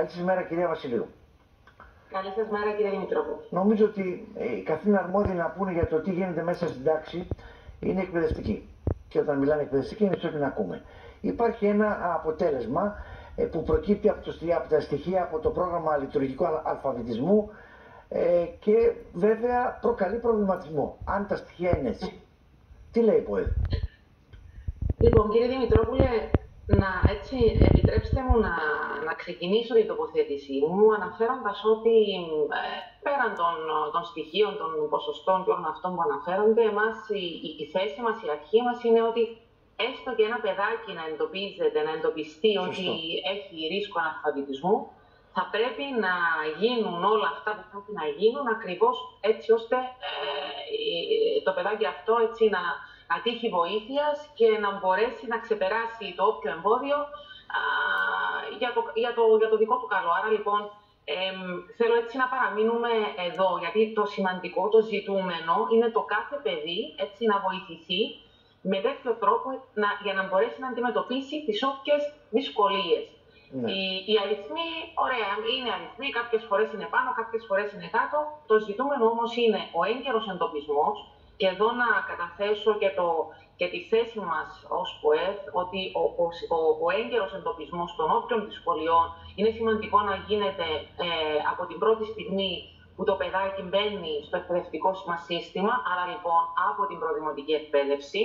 Καλή σας μέρα κυρία Βασιλείου. Καλή σας μέρα κύριε Δημητρόπουλο. Νομίζω ότι ε, οι καθήλυνα αρμόδιοι να πούνε για το τι γίνεται μέσα στην τάξη είναι εκπαιδευτικοί. Και όταν μιλάμε εκπαιδευτικοί είναι πρέπει να ακούμε. Υπάρχει ένα αποτέλεσμα ε, που προκύπτει από, το, από τα στοιχεία από το πρόγραμμα λειτουργικού αλφαβητισμού ε, και βέβαια προκαλεί προβληματισμό, αν τα στοιχεία είναι έτσι. Τι λέει η ΠΟΕΔ; Λοιπόν, κύριε Δημητρόπουλε, να, έτσι, επιτρέψτε μου να, να ξεκινήσω την τοποθέτησή μου αναφέροντας ότι ε, πέραν των, των στοιχείων, των ποσοστών και όλων αυτών που αναφέρονται, εμάς η, η, θέση μας, η αρχή μας είναι ότι έστω και ένα παιδάκι να εντοπίζεται, να εντοπιστεί ότι έχει ρίσκο αναλφαβητισμού, θα πρέπει να γίνουν όλα αυτά που πρέπει να γίνουν ακριβώς έτσι ώστε ε, το παιδάκι αυτό έτσι να, να τύχει βοήθειας και να μπορέσει να ξεπεράσει το όποιο εμπόδιο α, για, το, για, το, για το δικό του καλό. Άρα λοιπόν θέλω έτσι να παραμείνουμε εδώ, γιατί το σημαντικό, το ζητούμενο είναι το κάθε παιδί έτσι να βοηθηθεί με τέτοιο τρόπο να, για να μπορέσει να αντιμετωπίσει τις όποιες δυσκολίες. Ναι. Οι, οι αριθμοί, ωραία, είναι αριθμοί, κάποιες φορές είναι πάνω, κάποιες φορές είναι κάτω. Το ζητούμενο όμως είναι ο έγκαιρος εντοπισμός, και εδώ να καταθέσω και, το, και τη θέση μας ως ΠΟΕΘ ότι ο, ο, ο, ο έγκαιρος εντοπισμός των όποιων δυσκολιών είναι σημαντικό να γίνεται ε, από την πρώτη στιγμή που το παιδάκι μπαίνει στο εκπαιδευτικό μας σύστημα, άρα λοιπόν από την προδημοτική εκπαίδευση.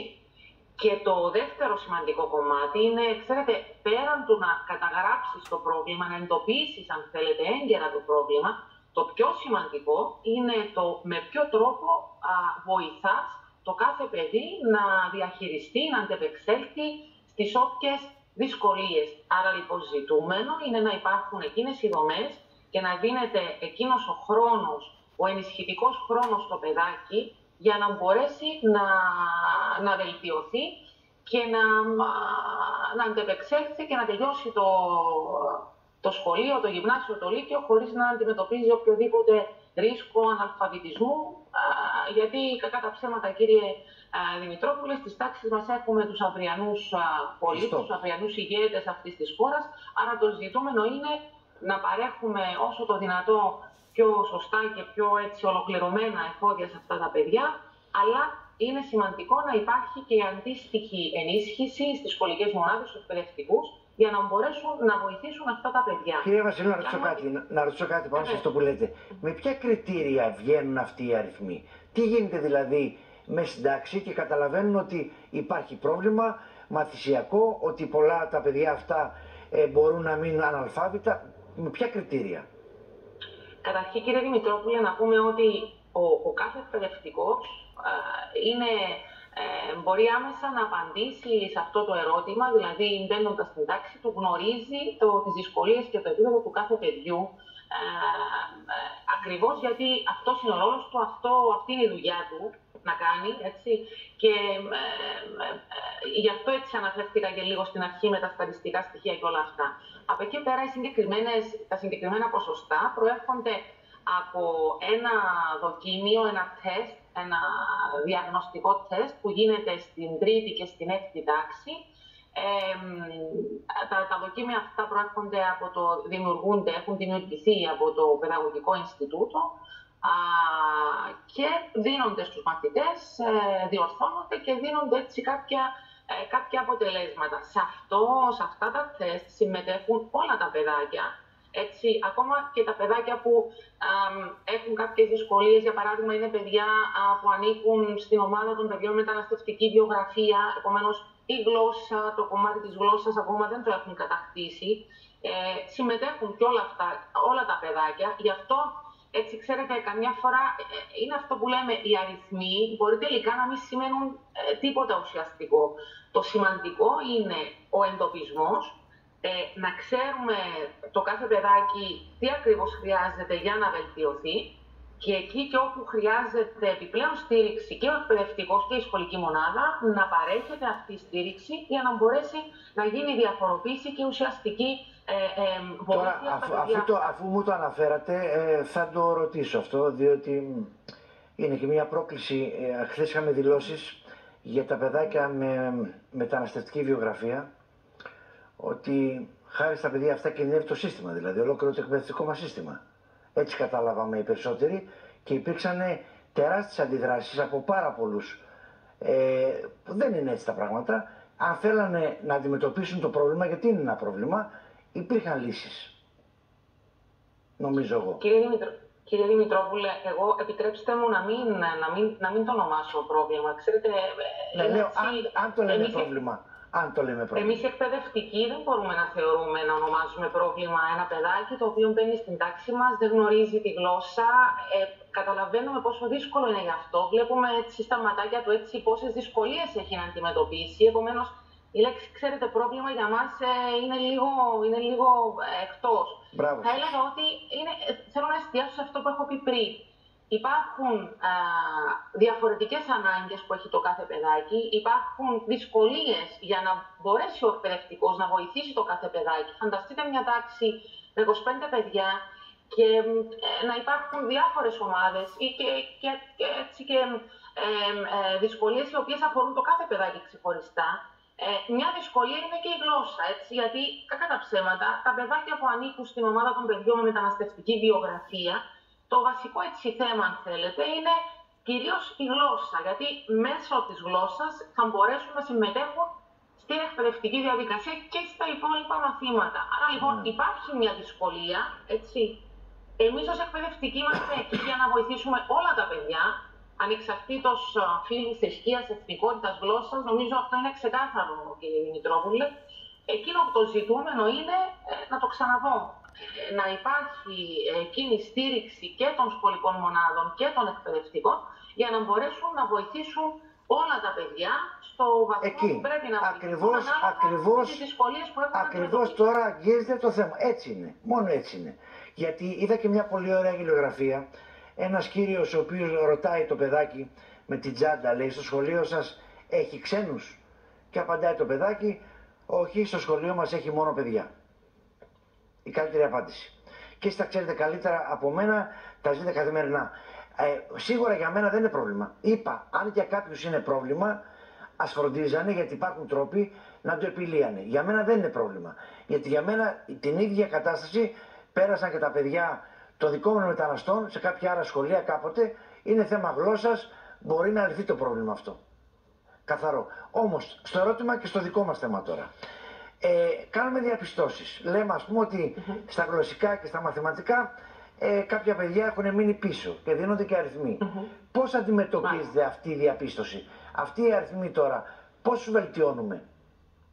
Και το δεύτερο σημαντικό κομμάτι είναι, ξέρετε, πέραν του να καταγράψεις το πρόβλημα, να εντοπίσεις, αν θέλετε, έγκαιρα το πρόβλημα, το πιο σημαντικό είναι το με ποιο τρόπο α, βοηθάς το κάθε παιδί να διαχειριστεί, να αντεπεξέλθει στις όποιες δυσκολίες. Άρα λοιπόν ζητούμενο είναι να υπάρχουν εκείνες οι δομές και να δίνεται εκείνος ο χρόνος, ο ενισχυτικός χρόνος στο παιδάκι για να μπορέσει να, να βελτιωθεί και να, να αντεπεξέλθει και να τελειώσει το, το σχολείο, το γυμνάσιο, το λύκειο, χωρίς να αντιμετωπίζει οποιοδήποτε ρίσκο αναλφαβητισμού, γιατί κακά τα ψέματα, κύριε Δημητρόπουλε, στις τάξεις μας έχουμε τους αυριανούς πολίτες, τους αυριανούς ηγέτες αυτής της χώρας, άρα το ζητούμενο είναι να παρέχουμε όσο το δυνατό πιο σωστά και πιο έτσι ολοκληρωμένα εφόδια σε αυτά τα παιδιά, αλλά είναι σημαντικό να υπάρχει και αντίστοιχη ενίσχυση στις σχολικές μονάδες, στους εκπαιδευτικούς, για να μπορέσουν να βοηθήσουν αυτά τα παιδιά. Κύριε Βασιλού, να ρωτήσω κάτι, να ρωτήσω κάτι πάνω σε αυτό που λέτε. Με ποια κριτήρια βγαίνουν αυτοί οι αριθμοί; Τι γίνεται δηλαδή με συντάξει και καταλαβαίνουν ότι υπάρχει πρόβλημα μαθησιακό, ότι πολλά τα παιδιά αυτά ε, μπορούν να μείνουν αναλφάβητα; Με ποια κριτήρια; Καταρχήν κύριε Δημητρόπουλε να πούμε ότι ο, ο κάθε εκπαιδευτικός είναι ε, μπορεί άμεσα να απαντήσει σε αυτό το ερώτημα, δηλαδή μπαίνοντας στην τάξη του, γνωρίζει το, τις δυσκολίες και το επίπεδο του κάθε παιδιού, ε, ε, ακριβώς γιατί αυτός είναι ο ρόλος του, αυτό, αυτή είναι η δουλειά του να κάνει, έτσι. Και ε, ε, ε, γι' αυτό έτσι αναφέρθηκα και λίγο στην αρχή με τα στατιστικά στοιχεία και όλα αυτά. Από εκεί πέρα οι τα συγκεκριμένα ποσοστά προέρχονται από ένα δοκίμιο, ένα τεστ, ένα διαγνωστικό τεστ που γίνεται στην τρίτη και στην έκτη τάξη. Ε, τα, τα δοκίμια αυτά προέρχονται από το, δημιουργούνται, έχουν δημιουργηθεί από το Παιδαγωγικό Ινστιτούτο α, και δίνονται στους μαθητές, ε, διορθώνονται και δίνονται έτσι κάποια, ε, κάποια αποτελέσματα. Σε, αυτό, σε αυτά τα τεστ συμμετέχουν όλα τα παιδάκια έτσι, ακόμα και τα παιδάκια που έχουν κάποιες δυσκολίες, για παράδειγμα είναι παιδιά που ανήκουν στην ομάδα των παιδιών μεταναστευτική βιογραφία, επομένως η γλώσσα, το κομμάτι της γλώσσας ακόμα δεν το έχουν κατακτήσει. Ε, συμμετέχουν και όλα αυτά, όλα τα παιδάκια, γι' αυτό έτσι ξέρετε, καμιά φορά ε, είναι αυτό που λέμε οι αριθμοί, μπορεί τελικά να μην σημαίνουν ε, τίποτα ουσιαστικό. Το σημαντικό είναι ο εντοπισμός, ε, να ξέρουμε το κάθε παιδάκι τι ακριβώς χρειάζεται για να βελτιωθεί και εκεί και όπου χρειάζεται επιπλέον στήριξη και ο εκπαιδευτικός και η σχολική μονάδα να παρέχεται αυτή η στήριξη για να μπορέσει να γίνει διαφοροποίηση και ουσιαστική ε, ε, βοήθεια. Τώρα, αφού, αφού, το, αφού μου το αναφέρατε, ε, θα το ρωτήσω αυτό, διότι είναι και μια πρόκληση. Ε, Χθες είχαμε δηλώσεις για τα παιδάκια με μεταναστευτική βιογραφία ότι χάρη στα παιδιά αυτά κινδυνεύει το σύστημα, δηλαδή ολόκληρο το εκπαιδευτικό μας σύστημα. Έτσι καταλάβαμε οι περισσότεροι και υπήρξαν τεράστιες αντιδράσεις από πάρα πολλούς. Ε, δεν είναι έτσι τα πράγματα. Αν θέλανε να αντιμετωπίσουν το πρόβλημα, γιατί είναι ένα πρόβλημα, υπήρχαν λύσεις. Νομίζω εγώ. Κύριε, Δημητρο... Κύριε Δημητρόπουλε, εγώ επιτρέψτε μου να μην, να μην, να μην το ονομάσω πρόβλημα. Ξέρετε, ναι, λέω, αν, αν το λέμε πρόβλημα. Αν το λέμε πρόβλημα. Εμείς εκπαιδευτικοί δεν μπορούμε να θεωρούμε, να ονομάζουμε πρόβλημα ένα παιδάκι το οποίο μπαίνει στην τάξη μας, δεν γνωρίζει τη γλώσσα. Ε, καταλαβαίνουμε πόσο δύσκολο είναι γι' αυτό. Βλέπουμε έτσι στα ματάκια του έτσι πόσες δυσκολίες έχει να αντιμετωπίσει. Επομένως, η λέξη, ξέρετε, πρόβλημα για μας ε, είναι λίγο, είναι λίγο ε, εκτός. Μπράβο. Θα έλεγα ότι είναι, ε, θέλω να εστιάσω σε αυτό που έχω πει πριν. Υπάρχουν α, διαφορετικές ανάγκες που έχει το κάθε παιδάκι, υπάρχουν δυσκολίες για να μπορέσει ο εκπαιδευτικός να βοηθήσει το κάθε παιδάκι. Φανταστείτε μια τάξη με 25 παιδιά και ε, να υπάρχουν διάφορες ομάδες ή και, και, και, έτσι και ε, ε, δυσκολίες οι οποίες αφορούν το κάθε παιδάκι ξεχωριστά. Ε, μια δυσκολία είναι και η γλώσσα, έτσι, γιατί κακά τα ψέματα, τα παιδάκια που ανήκουν στην ομάδα των παιδιών με μεταναστευτική βιογραφία, το βασικό έτσι θέμα, αν θέλετε, είναι κυρίως η γλώσσα, γιατί μέσω της γλώσσας θα μπορέσουν να συμμετέχουν στην εκπαιδευτική διαδικασία και στα υπόλοιπα μαθήματα. Άρα λοιπόν ναι. υπάρχει μια δυσκολία, έτσι. Εμείς ως εκπαιδευτικοί είμαστε εκεί για να βοηθήσουμε όλα τα παιδιά, ανεξαρτήτως φίλης, θρησκείας, εθνικότητας, γλώσσας, νομίζω αυτό είναι ξεκάθαρο, κύριε Δημητρόπουλε. Εκείνο που το ζητούμενο είναι, ε, να το ξαναδώ, ε, να υπάρχει εκείνη η στήριξη και των σχολικών μονάδων και των εκπαιδευτικών για να μπορέσουν να βοηθήσουν όλα τα παιδιά στο βαθμό Εκεί. που πρέπει να ακριβώς, ακριβώς, τις δυσκολίες που έχουν Ακριβώς τώρα αγγίζεται το θέμα. Έτσι είναι. Μόνο έτσι είναι. Γιατί είδα και μια πολύ ωραία γελιογραφία. Ένας κύριος ο οποίος ρωτάει το παιδάκι με την τσάντα, λέει στο σχολείο σας έχει ξένους; Και απαντάει το παιδάκι, όχι στο σχολείο μας έχει μόνο παιδιά η καλύτερη απάντηση. Και εσείς τα ξέρετε καλύτερα από μένα, τα ζείτε καθημερινά. Ε, σίγουρα για μένα δεν είναι πρόβλημα. Είπα, αν για κάποιους είναι πρόβλημα, ας φροντίζανε γιατί υπάρχουν τρόποι να το επιλύανε. Για μένα δεν είναι πρόβλημα. Γιατί για μένα την ίδια κατάσταση πέρασαν και τα παιδιά των δικών μου μεταναστών σε κάποια άλλα σχολεία κάποτε. Είναι θέμα γλώσσας, μπορεί να λυθεί το πρόβλημα αυτό. Καθαρό. Όμως, στο ερώτημα και στο δικό μας θέμα τώρα ε, κάνουμε διαπιστώσεις. Λέμε ας πούμε ότι στα γλωσσικά και στα μαθηματικά ε, κάποια παιδιά έχουν μείνει πίσω και δίνονται και αριθμοί. Mm -hmm. Πώς αντιμετωπίζεται αυτή η διαπίστωση; Αυτή η αριθμή τώρα πώς σου βελτιώνουμε;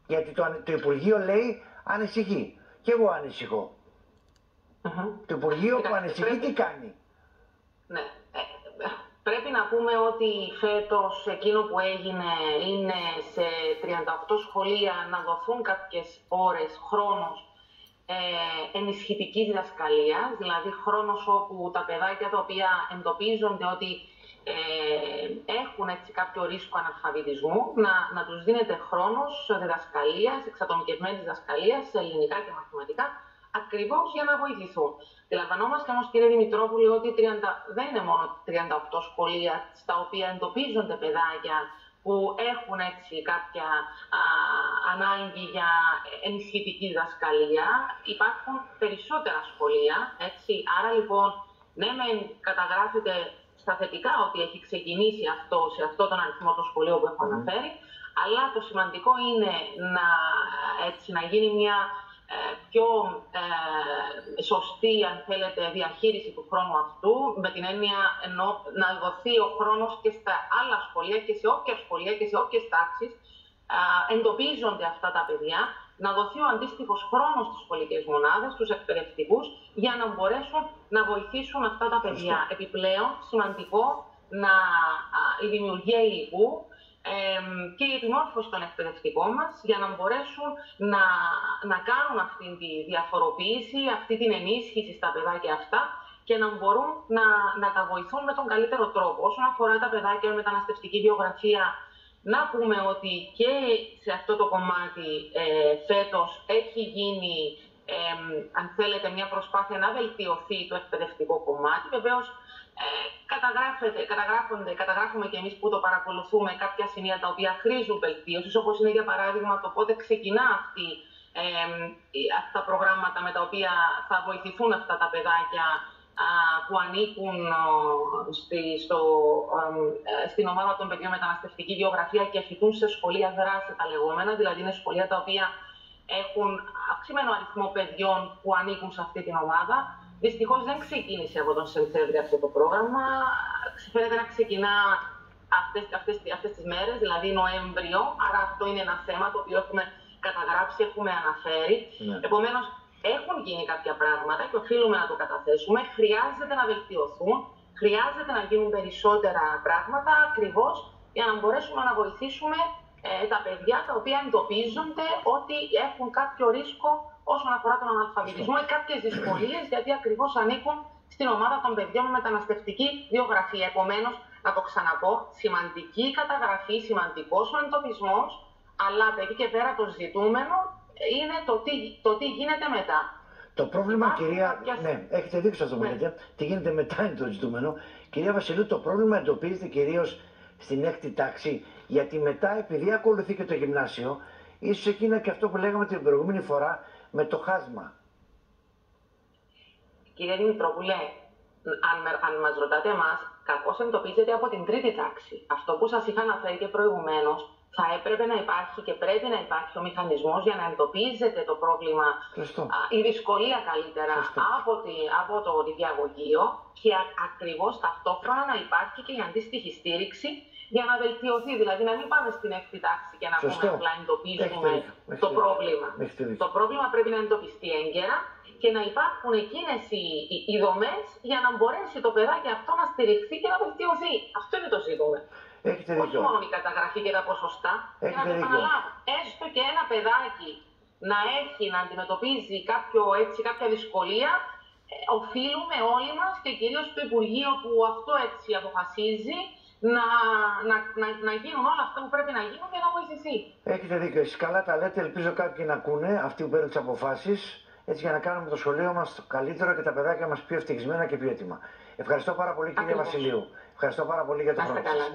Γιατί το, το Υπουργείο λέει ανησυχεί. Και εγώ ανησυχώ. Το Υπουργείο που ανησυχεί τι κάνει; Ναι. Ε, Πρέπει να πούμε ότι φέτος εκείνο που έγινε είναι σε 38 σχολεία να δοθούν κάποιες ώρες, χρόνος ε, ενισχυτικής διδασκαλίας, δηλαδή χρόνος όπου τα παιδάκια τα οποία εντοπίζονται ότι ε, έχουν έτσι κάποιο ρίσκο αναλφαβητισμού, να, να τους δίνεται χρόνος διδασκαλίας, εξατομικευμένης διδασκαλίας σε ελληνικά και μαθηματικά, ακριβώς για να βοηθηθούν. Αντιλαμβανόμαστε όμως, κύριε Δημητρόπουλε, ότι 30, δεν είναι μόνο 38 σχολεία στα οποία εντοπίζονται παιδάκια που έχουν έτσι κάποια α, ανάγκη για ενισχυτική διδασκαλία. Υπάρχουν περισσότερα σχολεία, έτσι. Άρα λοιπόν, ναι, με καταγράφεται στα θετικά ότι έχει ξεκινήσει αυτό σε αυτό τον αριθμό των σχολείων που έχω αναφέρει, αλλά το σημαντικό είναι να, έτσι, να γίνει μια ε, πιο ε, σωστή, αν θέλετε, διαχείριση του χρόνου αυτού, με την έννοια ενώ να δοθεί ο χρόνος και στα άλλα σχολεία και σε όποια σχολεία και σε όποιες τάξεις εντοπίζονται αυτά τα παιδιά, να δοθεί ο αντίστοιχος χρόνος στις σχολικές μονάδες, στους εκπαιδευτικούς, για να μπορέσουν να βοηθήσουν αυτά τα παιδιά. Επιπλέον, σημαντικό να, η δημιουργία υλικού και η επιμόρφωση των εκπαιδευτικών μας για να μπορέσουν να, να κάνουν αυτή τη διαφοροποίηση, αυτή την ενίσχυση στα παιδάκια αυτά και να μπορούν να, να τα βοηθούν με τον καλύτερο τρόπο. Όσον αφορά τα παιδάκια με μεταναστευτική βιογραφία, να πούμε ότι και σε αυτό το κομμάτι ε, φέτος έχει γίνει, ε, αν θέλετε, μια προσπάθεια να βελτιωθεί το εκπαιδευτικό κομμάτι. Βεβαίως, ε, καταγράφεται, καταγράφονται, καταγράφουμε και εμείς που το παρακολουθούμε κάποια σημεία τα οποία χρήζουν βελτίωσης, όπως είναι για παράδειγμα το πότε ξεκινά αυτή αυτά τα προγράμματα με τα οποία θα βοηθηθούν αυτά τα παιδάκια που ανήκουν στη, στο, ε, στην ομάδα των παιδιών μεταναστευτική γεωγραφία και φοιτούν σε σχολεία δράση τα λεγόμενα, δηλαδή είναι σχολεία τα οποία έχουν αυξημένο αριθμό παιδιών που ανήκουν σε αυτή την ομάδα. Δυστυχώς δεν ξεκίνησε από τον Σεπτέμβριο αυτό το πρόγραμμα. Φαίνεται να ξεκινά αυτές, αυτές, αυτές τις μέρες, δηλαδή Νοέμβριο, άρα αυτό είναι ένα θέμα το οποίο έχουμε καταγράψει, έχουμε αναφέρει. Ναι. Επομένως, έχουν γίνει κάποια πράγματα και οφείλουμε να το καταθέσουμε. Χρειάζεται να βελτιωθούν, χρειάζεται να γίνουν περισσότερα πράγματα ακριβώς για να μπορέσουμε να βοηθήσουμε ε, τα παιδιά τα οποία εντοπίζονται ότι έχουν κάποιο ρίσκο όσον αφορά τον αναλφαβητισμό ή κάποιες δυσκολίες γιατί ακριβώς ανήκουν στην ομάδα των παιδιών με μεταναστευτική βιογραφία. Επομένως, να το ξαναπώ, σημαντική καταγραφή, σημαντικός ο εντοπισμός, αλλά από εκεί και πέρα το ζητούμενο είναι το τι, το τι γίνεται μετά. Το πρόβλημα, κυρία. Ναι, έχετε δείξει αυτό που ναι. λέτε. Τι γίνεται μετά είναι το ζητούμενο. Κυρία Βασιλείου, το πρόβλημα εντοπίζεται κυρίως στην έκτη τάξη, γιατί μετά, επειδή ακολουθεί και το γυμνάσιο, ίσως εκεί είναι και αυτό που λέγαμε την προηγούμενη φορά με το χάσμα. Κύριε Δημητρόπουλε, αν, αν μας ρωτάτε εμάς, κακώς εντοπίζεται από την τρίτη τάξη. Αυτό που σας είχα αναφέρει και προηγουμένως, θα έπρεπε να υπάρχει και πρέπει να υπάρχει ο μηχανισμός για να εντοπίζεται το πρόβλημα, α, η δυσκολία καλύτερα από, τη, από το διαγωγείο και ακριβώς ταυτόχρονα να υπάρχει και η αντίστοιχη στήριξη για να βελτιωθεί. Δηλαδή να μην πάμε στην έκτη τάξη και να πούμε απλά εντοπίζουμε το πρόβλημα. Το πρόβλημα πρέπει να εντοπιστεί έγκαιρα και να υπάρχουν εκείνες οι, οι, οι δομές για να μπορέσει το παιδάκι αυτό να στηριχθεί και να βελτιωθεί. Αυτό είναι το ζήτημα. Έχετε δίκιο. Όχι μόνο η καταγραφή και τα ποσοστά. Έχετε να το επαναλάβω. Έστω και ένα παιδάκι να έχει, να αντιμετωπίζει κάποιο, έτσι, κάποια δυσκολία, ε, οφείλουμε όλοι μας και κυρίως το Υπουργείο που αυτό έτσι αποφασίζει να, να, να, να γίνουν όλα αυτά που πρέπει να γίνουν για να βοηθηθεί. Έχετε δίκιο. Εσείς καλά τα λέτε. Ελπίζω κάποιοι να ακούνε αυτοί που παίρνουν τις αποφάσεις. Έτσι για να κάνουμε το σχολείο μας καλύτερο και τα παιδάκια μας πιο ευτυχισμένα και πιο έτοιμα. Ευχαριστώ πάρα πολύ, κύριε Βασιλείου. Ευχαριστώ πάρα πολύ για το χρόνο σας.